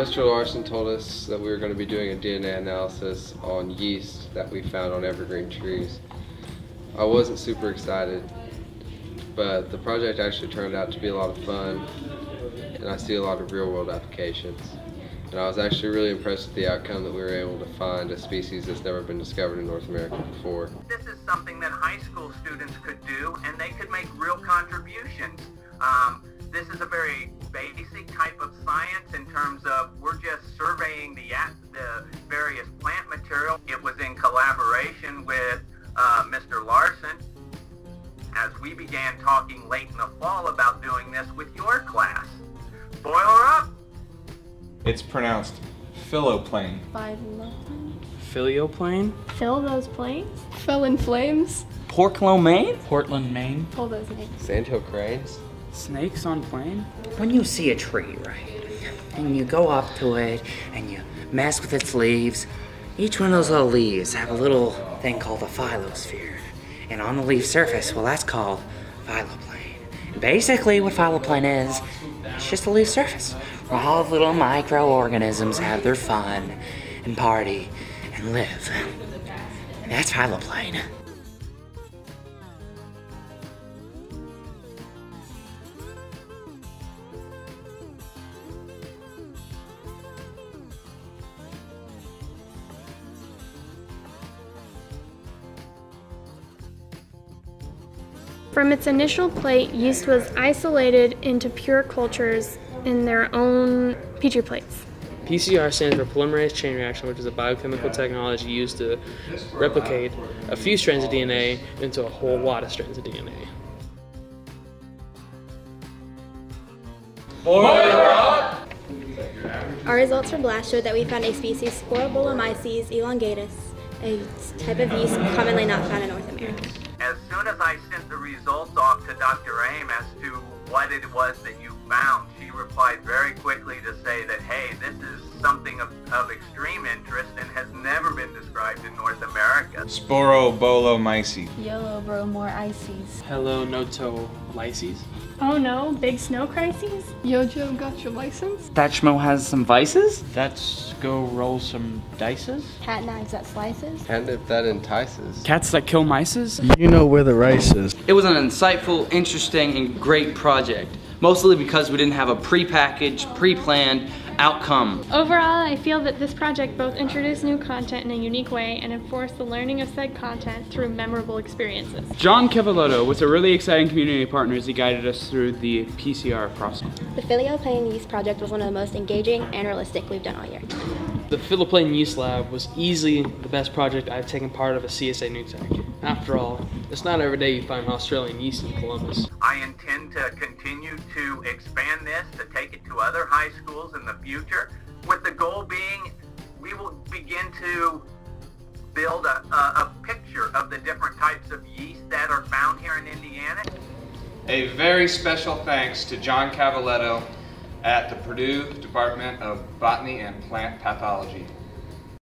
Mr. Larson told us that we were going to be doing a DNA analysis on yeast that we found on evergreen trees. I wasn't super excited, but the project actually turned out to be a lot of fun, and I see a lot of real world applications. And I was actually really impressed with the outcome that we were able to find a species that's never been discovered in North America before. This is something that high school students could do, and they could make real contributions. Um, this is a very basic type of science in terms of we're just surveying the, the various plant material. It was in collaboration with uh, Mr. Larson as we began talking late in the fall about doing this with your class. Boiler up! It's pronounced phylloplane. Filioplane? Fill those planes? Fell in flames. Portland, Maine? Portland, Maine. Pull those names. Sandhill cranes? Snakes on plane? When you see a tree, right, and you go up to it and you mess with its leaves, each one of those little leaves have a little thing called a phyllosphere. And on the leaf surface, well, that's called phylloplane. Basically, what phylloplane is, it's just a leaf surface where all the little microorganisms have their fun and party and live. And that's phylloplane. From its initial plate, yeast was isolated into pure cultures in their own petri plates. PCR stands for polymerase chain reaction, which is a biochemical technology used to replicate a few strands of DNA into a whole lot of strands of DNA. Our results from BLAST showed that we found a species Sporobolomyces elongatus, a type of yeast commonly not found in North America. As soon as I sent the results off to Dr. Aim as to what it was that you found, she replied very quickly to say that, hey, this is something of, of extreme North America. Sporobolomyces. Yellow bro more ices. Hello, noto lyses. Oh no, big snow crises? Yojo got your license? That schmo has some vices? Let's go roll some dices. Cat knives that slices. And if that entices. Cats that kill mices? You know where the rice is. It was an insightful, interesting, and great project. Mostly because we didn't have a pre-packaged, pre-planned outcome. Overall, I feel that this project both introduced new content in a unique way and enforced the learning of said content through memorable experiences. John Cavaletto was a really exciting community partner as he guided us through the PCR process. The Filioplane Yeast Project was one of the most engaging and realistic we've done all year. The Phylloplane Yeast Lab was easily the best project I've taken part of at CSA New Tech. After all, it's not every day you find Australian yeast in Columbus. I intend to continue to expand this, to take it to other high schools in the future, with the goal being we will begin to build a, a, a picture of the different types of yeast that are found here in Indiana. A very special thanks to John Cavaletto at the Purdue Department of Botany and Plant Pathology.